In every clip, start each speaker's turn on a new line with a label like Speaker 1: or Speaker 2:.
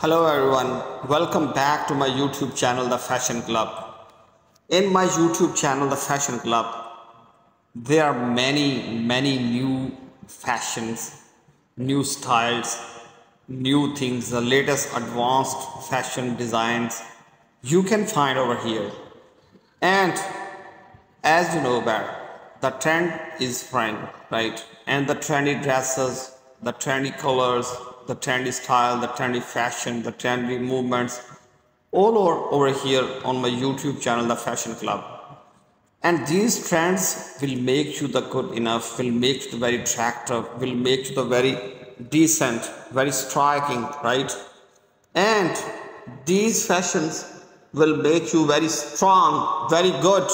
Speaker 1: Hello everyone, welcome back to my YouTube channel The Fashion Club. In my YouTube channel The Fashion Club, there are many, many new fashions, new styles, new things, the latest advanced fashion designs you can find over here. And as you know that the trend is trend, right? And the trendy dresses, the trendy colors, the trendy style, the trendy fashion, the trendy movements, all over over here on my YouTube channel, The Fashion Club. And these trends will make you the good enough, will make you the very attractive, will make you the very decent, very striking, right? And these fashions will make you very strong, very good,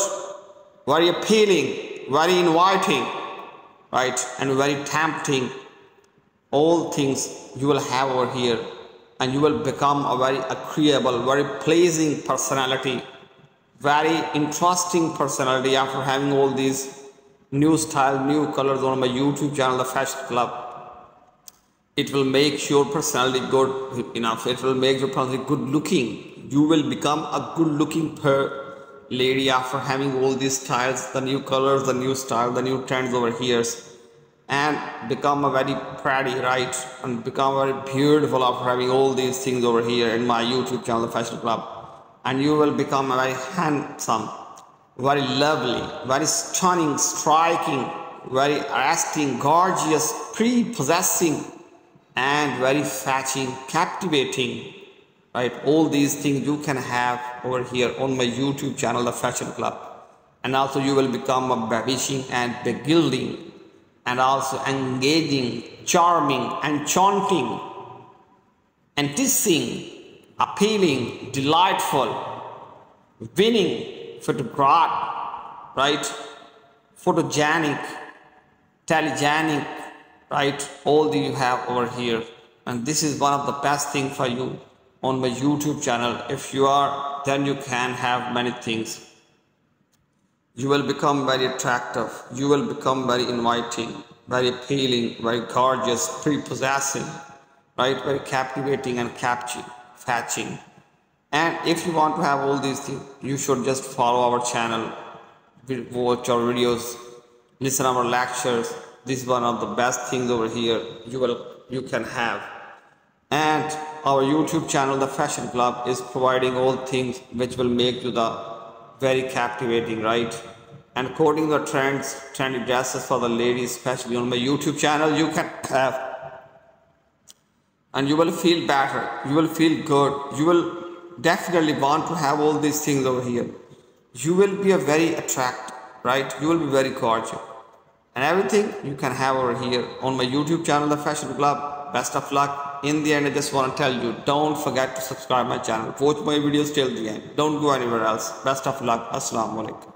Speaker 1: very appealing, very inviting, right? And very tempting all things you will have over here and you will become a very agreeable very pleasing personality very interesting personality after having all these new style new colors on my youtube channel the fashion club. It will make your personality good enough. It will make your personality good looking. You will become a good looking per lady after having all these styles the new colors the new style the new trends over here and become a very pretty right? And become very beautiful after having all these things over here in my youtube channel the fashion club. And you will become a very handsome very lovely very stunning striking very arresting gorgeous prepossessing and very fetching captivating right? All these things you can have over here on my youtube channel the fashion club. And also you will become a babishing and beguiling and also engaging, charming, enchanting, enticing, appealing, delightful, winning, photograph, right? Photogenic, telegenic, right? All that you have over here. And this is one of the best thing for you on my YouTube channel. If you are, then you can have many things you will become very attractive. You will become very inviting, very appealing, very gorgeous, prepossessing, right? Very captivating and catching, fetching. And if you want to have all these things, you should just follow our channel, watch our videos, listen our lectures. This is one of the best things over here you will you can have. And our YouTube channel, The Fashion Club, is providing all things which will make you the very captivating, right? And to the trends, trendy dresses for the ladies, especially on my YouTube channel, you can have. And you will feel better. You will feel good. You will definitely want to have all these things over here. You will be a very attractive, right? You will be very gorgeous. And everything you can have over here on my YouTube channel, The Fashion Club. Best of luck. In the end, I just want to tell you, don't forget to subscribe my channel. Watch my videos till the end. Don't go anywhere else. Best of luck. Assalamu alaikum.